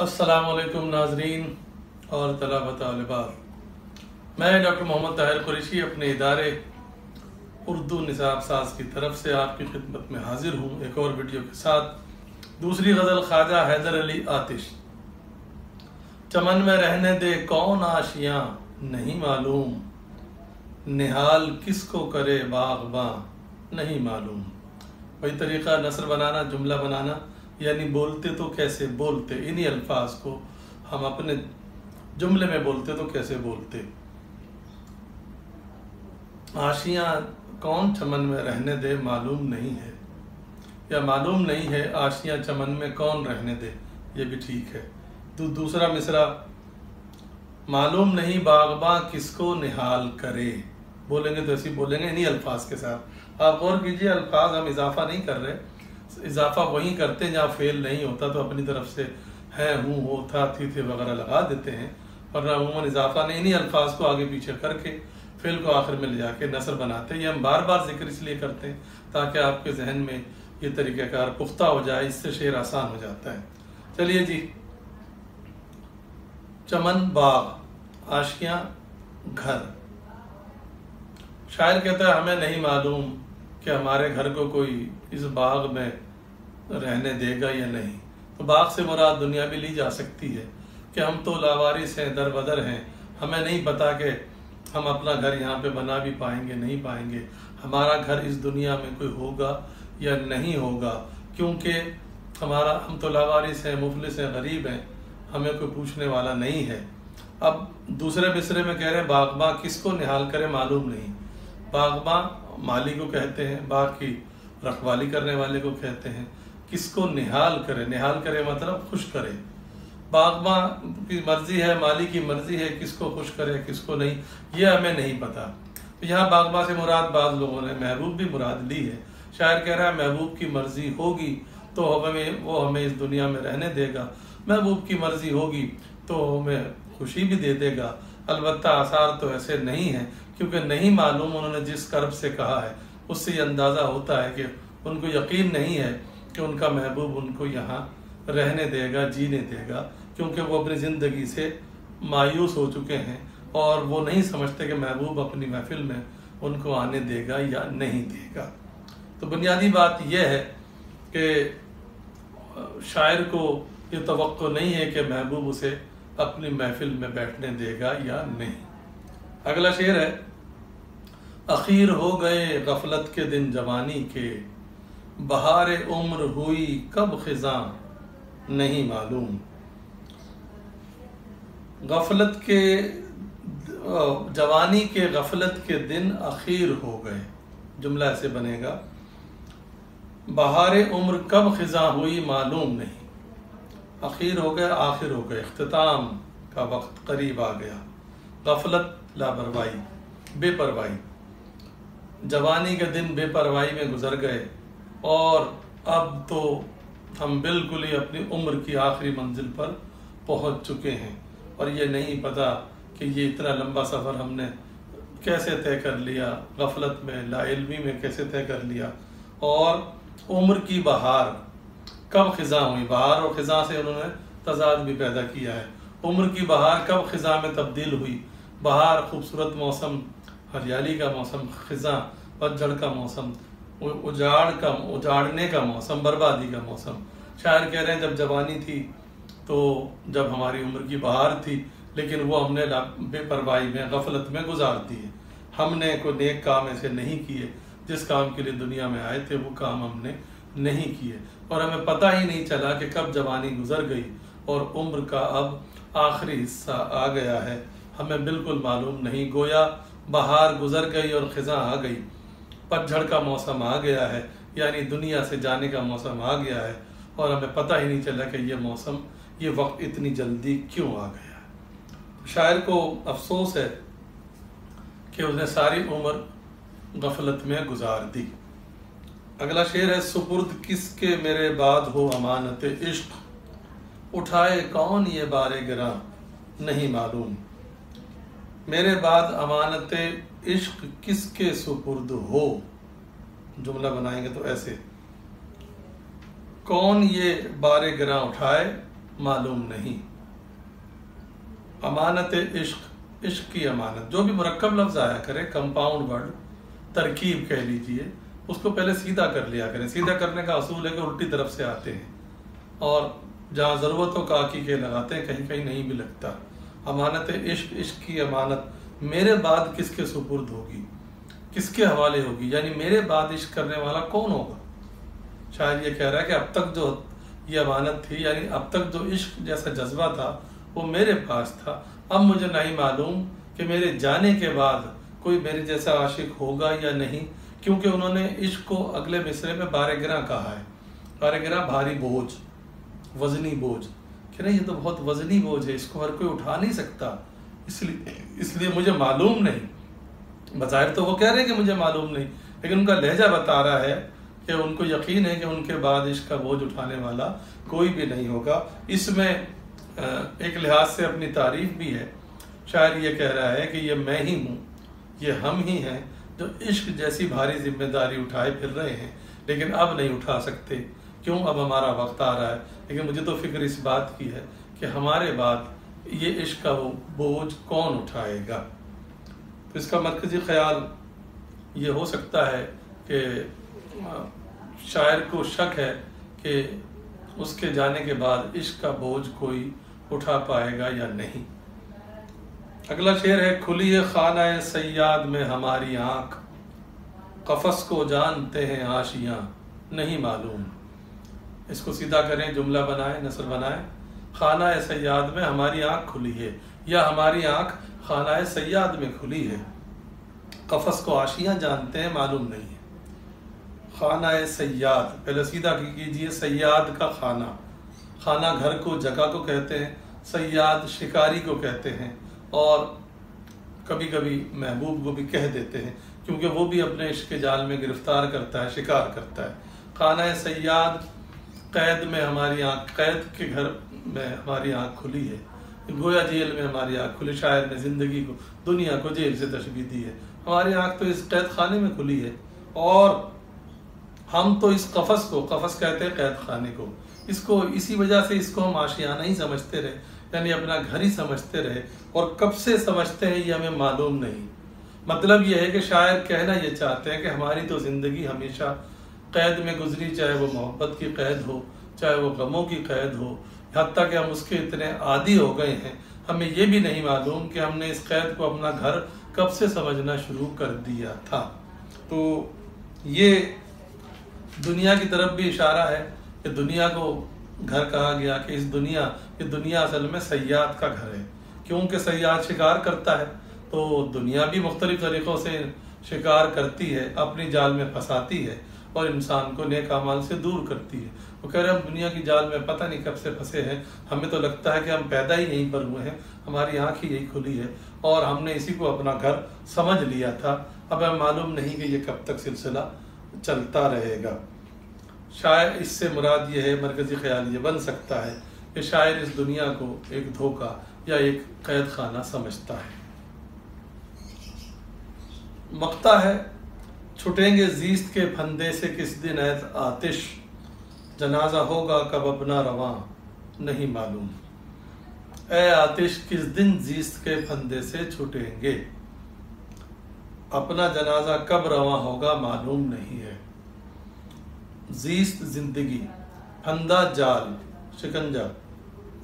असलकुम नाजरीन और तलाबा तलबात मैं डॉक्टर मोहम्मद ताहिर कुरैशी अपने इदारे उर्दू निसाब साज की तरफ़ से आपकी खिदमत में हाजिर हूँ। एक और वीडियो के साथ। दूसरी गज़ल ख्वाजा हैदर अली आतिश। चमन में रहने दे कौन आशियाँ? नहीं मालूम। निहाल किसको करे बागबां नहीं मालूम। वही तरीका नसर बनाना, जुमला बनाना। यानी बोलते तो कैसे बोलते? इन्हीं अल्फाज को हम अपने जुमले में बोलते तो कैसे बोलते? आशियाँ कौन चमन में रहने दे मालूम नहीं है। या मालूम नहीं है आशियाँ चमन में कौन रहने दे, ये भी ठीक है। तो दूसरा मिसरा, मालूम नहीं बागबा किसको निहाल करे। बोलेंगे तो ऐसे बोलेंगे इन्हीं अल्फाज के साथ। आप गौर कीजिए, अल्फाज हम इजाफा नहीं कर रहे। इजाफा वहीं करते हैं, जहाँ फेल नहीं होता तो अपनी तरफ़ से है, हूँ, हो, था, थी, थे, वगैरह लगा देते हैं। और अमूमन इजाफा नहीं इन्हीं अल्फाज को आगे पीछे करके फेल को आखिर में ले जाके नसर बनाते हैं। ये हम बार बार ज़िक्र इसलिए करते हैं, ताकि आपके जहन में ये तरीक़ाकार पुख्ता हो जाए, इससे शेर आसान हो जाता है। चलिए जी। चमन बाग, आशियाँ, घर। शायर कहता है, हमें नहीं मालूम कि हमारे घर को कोई इस बाग में रहने देगा या नहीं? तो बाग से मुराद दुनिया भी ली जा सकती है कि हम तो लावारिस हैं दर बदर हैं। हमें नहीं पता कि हम अपना घर यहाँ पे बना भी पाएँगे, नहीं पाएँगे। हमारा घर इस दुनिया में कोई होगा या नहीं होगा? क्योंकि हमारा, हम तो लावारिस हैं, मुफलिस हैं, गरीब हैं। हमें कोई पूछने वाला नहीं है। अब दूसरे मिसरे में कह रहे हैं बागबा किसको निहाल करे मालूम नहीं। बागबा माली को कहते हैं, बाग की रखवाली करने वाले को कहते हैं, किसको निहाल करे? निहाल करे मतलब खुश करे। बागबा की मर्ज़ी है, माली की मर्ज़ी है, किसको खुश करे, किसको नहीं, ये हमें नहीं पता। तो यहाँ बागबा से मुराद बाद लोगों ने महबूब भी मुराद ली है। शायर कह रहा है, महबूब की मर्ज़ी होगी तो हमें, वो हमें इस दुनिया में रहने देगा। महबूब की मर्ज़ी होगी तो हमें खुशी भी दे देगा। अलबत् आसार तो ऐसे नहीं है, क्योंकि नहीं मालूम उन्होंने जिस कर्ब से कहा है। उससे अंदाज़ा होता है कि उनको यकीन नहीं है कि उनका महबूब उनको यहाँ रहने देगा, जीने देगा, क्योंकि वो अपनी ज़िंदगी से मायूस हो चुके हैं और वो नहीं समझते कि महबूब अपनी महफिल में उनको आने देगा या नहीं देगा। तो बुनियादी बात यह है कि शायर को ये तो नहीं है कि महबूब उसे अपनी महफिल में बैठने देगा या नहीं। अगला शेर है अखीर हो गए गफलत के दिन जवानी के। बहार उम्र हुई कब खिजा, नहीं मालूम। गफलत के जवानी के गफलत के दिन अखीर हो गए, जुमला ऐसे बनेगा। बहार उम्र कब खिजा हुई मालूम नहीं। अखीर हो गया आखिर हो गए अख्ताम का वक्त करीब आ गया। गफलत लापरवाही, बेपरवाही। जवानी के दिन बेपरवाही में गुजर गए और अब तो हम बिल्कुल ही अपनी उम्र की आखिरी मंजिल पर पहुँच चुके हैं। और ये नहीं पता कि ये इतना लंबा सफ़र हमने कैसे तय कर लिया, गफलत में, लाइलमी में कैसे तय कर लिया। और उम्र की बहार, कब खिजा हुई? बहार और खिजा से उन्होंने तजाद भी पैदा किया है। उम्र की बहार कब खिजा में तब्दील हुई? बहार खूबसूरत मौसम हरियाली का मौसम खिजा पतझड़ का मौसम उजाड़ का, उजाड़ने का मौसम, बर्बादी का मौसम। शायर कह रहे हैं, जब जवानी थी तो जब हमारी उम्र की बहार थी, लेकिन वो हमने बेपरवाही में, गफलत में गुजार दी है। हमने कोई नेक काम ऐसे नहीं किए, जिस काम के लिए दुनिया में आए थे, वो काम हमने नहीं किए। और हमें पता ही नहीं चला कि कब जवानी गुजर गई, और उम्र का अब आखिरी हिस्सा आ गया है। हमें बिल्कुल मालूम नहीं, गोया बहार गुजर गई और खिजा आ गई। पतझड़ का मौसम आ गया है, यानी दुनिया से जाने का मौसम आ गया है, और हमें पता ही नहीं चला कि ये मौसम, ये वक्त इतनी जल्दी क्यों आ गया है। शायर को अफसोस है कि उसने सारी उम्र गफलत में गुजार दी। अगला शेर है, सुपुर्द किसके मेरे बाद हो अमानत इश्क? उठाए कौन ये बारे गिरा? नहीं मालूम। मेरे बाद अमानत इश्क किसके सुपुर्द हो? जुमला बनाएँगे तो ऐसे। कौन ये बारे गिरा उठाए? मालूम नहीं। अमानत इश्क इश्क की अमानत। जो भी मरकब लफ्ज आया करे कंपाउंड वर्ड तरकीब कह लीजिए, उसको पहले सीधा कर लिया करें। सीधा करने का असूल है कि उल्टी तरफ़ से आते हैं। और जहाँ ज़रूरत हो काकी के लगाते हैं कहीं कहीं नहीं भी लगता। अमानत इश्क इश्क की अमानत। मेरे बाद किसके सुपुर्द होगी? किसके हवाले होगी? यानी मेरे बाद इश्क करने वाला कौन होगा? शायद ये कह रहा है कि अब तक जो ये अमानत थी, यानी अब तक जो इश्क जैसा जज्बा था, वो मेरे पास था। अब मुझे नहीं मालूम कि मेरे जाने के बाद कोई मेरे जैसा आशिक होगा या नहीं, क्योंकि उन्होंने इश्क को अगले मिसरे में बारह कहा है। बारह भारी बोझ, वजनी बोझ। कि नहीं, ये तो बहुत वजनी बोझ है, इसको हर कोई उठा नहीं सकता। इसलिए इसलिए मुझे मालूम नहीं। बाहिर तो वो कह रहे हैं कि मुझे मालूम नहीं, लेकिन उनका लहजा बता रहा है कि उनको यकीन है कि उनके बाद इसका बोझ उठाने वाला कोई भी नहीं होगा। इसमें एक लिहाज से अपनी तारीफ़ भी है। शायर ये कह रहा है कि ये मैं ही हूँ, ये हम ही हैं जो इश्क जैसी भारी ज़िम्मेदारी उठाए फिर रहे हैं, लेकिन अब नहीं उठा सकते। क्यों अब हमारा वक्त आ रहा है? लेकिन मुझे तो फ़िक्र इस बात की है कि हमारे बाद ये इश्क का वो बोझ कौन उठाएगा? तो इसका मरकजी ख्याल ये हो सकता है कि शायर को शक है कि उसके जाने के बाद इश्क का बोझ कोई उठा पाएगा या नहीं। अगला शेर है खुली खाना सयाद में हमारी आँख। कफस को जानते हैं आशियाँ, नहीं मालूम। इसको सीधा करें, जुमला बनाए नसर बनाए। खाना सयाद में हमारी आँख खुली है, या हमारी आँख खाना सयाद में खुली है। कफस को आशियाँ जानते हैं, मालूम नहीं है। खाना सयाद, पहले सीधा कीजिए, सयाद का खाना। खाना घर को, जगह को कहते हैं, सयाद शिकारी को कहते हैं, और कभी कभी महबूब को भी कह देते हैं, क्योंकि वो भी अपने इश्क जाल में गिरफ़्तार करता है, शिकार करता है। खाना सयाद कैद में हमारी आँख, कैद के घर में हमारी आँख खुली है। गोया जेल में हमारी आँख खुली, शायर ने ज़िंदगी को, दुनिया को जेल से तशबी दी है। हमारी आँख तो इस कैद खाने में खुली है। और हम तो इस कफस को, कफस कहते हैं कैद खाने को। इसको, इसी वजह से इसको हम आशियाना ही समझते रहे, यानी अपना घर ही समझते रहे। और कब से समझते हैं, ये हमें मालूम नहीं। मतलब यह है कि शायर कहना ये चाहते हैं कि हमारी तो ज़िंदगी हमेशा कैद में गुजरी, चाहे वो मोहब्बत की कैद हो, चाहे वो गमों की कैद हो हती कि हम उसके इतने आदि हो गए हैं, हमें ये भी नहीं मालूम कि हमने इस कैद को अपना घर कब से समझना शुरू कर दिया था। तो ये दुनिया की तरफ़ भी इशारा है कि दुनिया को घर कहा गया कि इस दुनिया, ये दुनिया असल में सयाद का घर है। क्योंकि सयाद शिकार करता है? तो दुनिया भी मुख्तलिफ़ तरीक़ों से शिकार करती है, अपनी जाल में फंसाती है। और इंसान को नेक अमाल से दूर करती है। वो कह रहे हम दुनिया की जाल में पता नहीं कब से फंसे हैं। हमें तो लगता है कि हम पैदा ही यहीं पर हुए हैं। हमारी आँख ही यही खुली है और हमने इसी को अपना घर समझ लिया था। अब हमें मालूम नहीं कि ये कब तक सिलसिला चलता रहेगा। शायद इससे मुराद ये है, मरकजी ख्याल ये बन सकता है कि शायर इस दुनिया को एक धोखा या एक कैद खाना समझता है। मकता है छुटेंगे जीस्त के फंदे से किस दिन आतिश। जनाजा होगा कब अपना रवा, नहीं मालूम। ए आतिश, किस दिन जीस्त के फंदे से छुटेंगे? अपना जनाजा कब रवा होगा मालूम नहीं है। जीस्त ज़िंदगी, फंदा जाल, शिकंजा।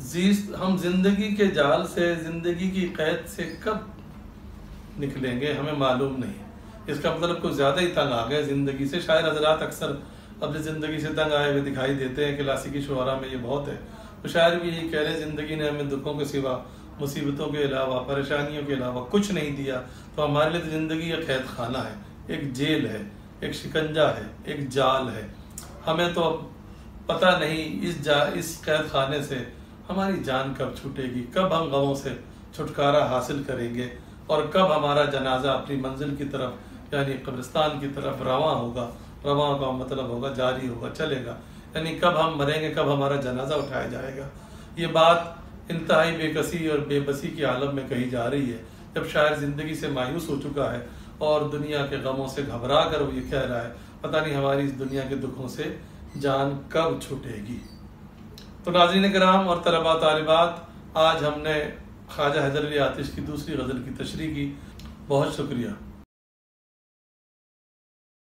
जीस्त, हम ज़िंदगी के जाल से, ज़िंदगी की कैद से कब निकलेंगे हमें मालूम नहीं। इसका मतलब कुछ ज़्यादा ही तंग आ गए ज़िंदगी से। शायद हजरात अक्सर अपनी ज़िंदगी से तंग आए हुए दिखाई देते हैं क्लासिकी शुरा में ये बहुत है। तो शायर भी यही कह रहे हैं, ज़िंदगी ने हमें दुखों के सिवा, मुसीबतों के अलावा, परेशानियों के अलावा कुछ नहीं दिया। तो हमारे लिए तो ज़िंदगी एक कैद खाना है, एक जेल है, एक शिकंजा है, एक जाल है। हमें तो अब पता नहीं इस जा, इस कैद खाने से हमारी जान कब छूटेगी, कब हम गमों से छुटकारा हासिल करेंगे और कब हमारा जनाजा अपनी मंजिल की तरफ़ यानी कब्रिस्तान की तरफ़ रवा होगा, रवा का मतलब होगा जारी होगा, चलेगा। यानी कब हम मरेंगे, कब हमारा जनाजा उठाया जाएगा। ये बात इंतहाई बेकसी और बेबसी के आलम में कही जा रही है। जब शायर ज़िंदगी से मायूस हो चुका है और दुनिया के गमों से घबरा कर वो ये कह रहा है, पता नहीं हमारी इस दुनिया के दुखों से जान कब छूटेगी। तो नाजरीन कराम और तलबा तालिबात, आज हमने ख्वाजा हैदर अली आतिश की दूसरी गज़ल की तशरी की। बहुत शुक्रिया।